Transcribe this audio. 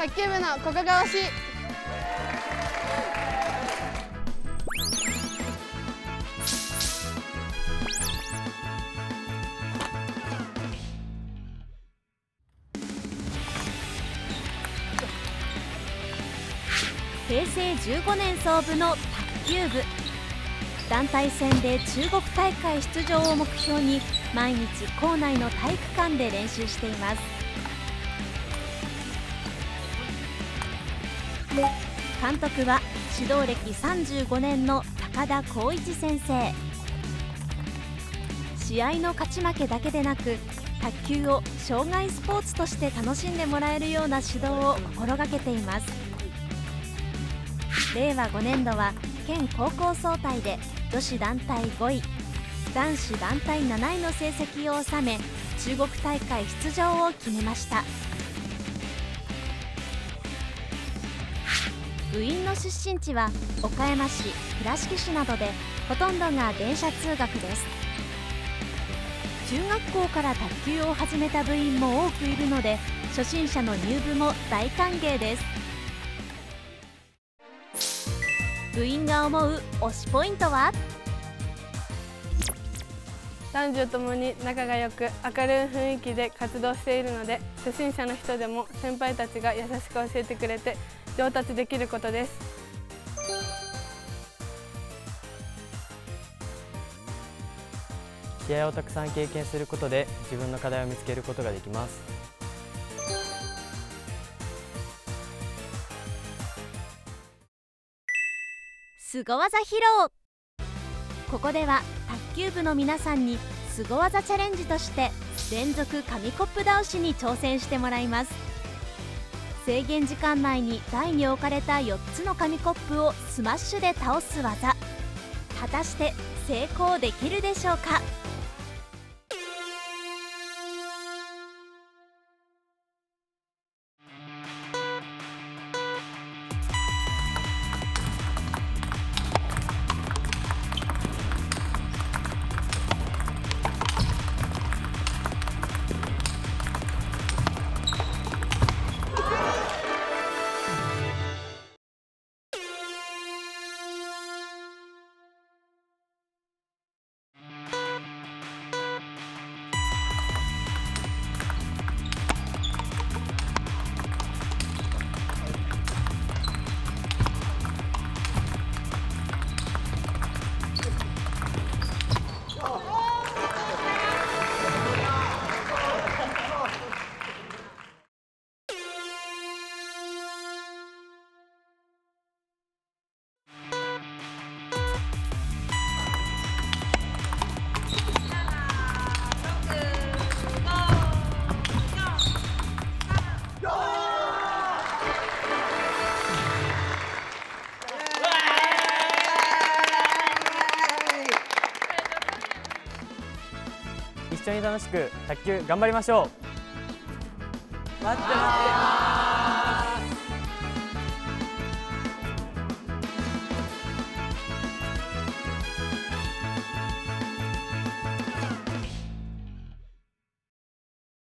卓球部の古賀川市平成15年創部の卓球部。団体戦で中国大会出場を目標に毎日校内の体育館で練習しています。監督は指導歴35年の高田光一先生。試合の勝ち負けだけでなく卓球を障害スポーツとして楽しんでもらえるような指導を心がけています。令和5年度は県高校総体で女子団体5位男子団体7位の成績を収め中国大会出場を決めました。部員の出身地は岡山市倉敷市などでほとんどが電車通学です。中学校から卓球を始めた部員も多くいるので初心者の入部も大歓迎です。部員が思う推しポイントは？男女ともに仲が良く明るい雰囲気で活動しているので初心者の人でも先輩たちが優しく教えてくれて上達できることです。試合をたくさん経験することで自分の課題を見つけることができます。すご技披露。ここでは卓球部の皆さんにすご技チャレンジとして連続紙コップ倒しに挑戦してもらいます制限時間内に台に置かれた4つの紙コップをスマッシュで倒す技。果たして成功できるでしょうか？一緒に楽しく卓球頑張りましょう。待ってます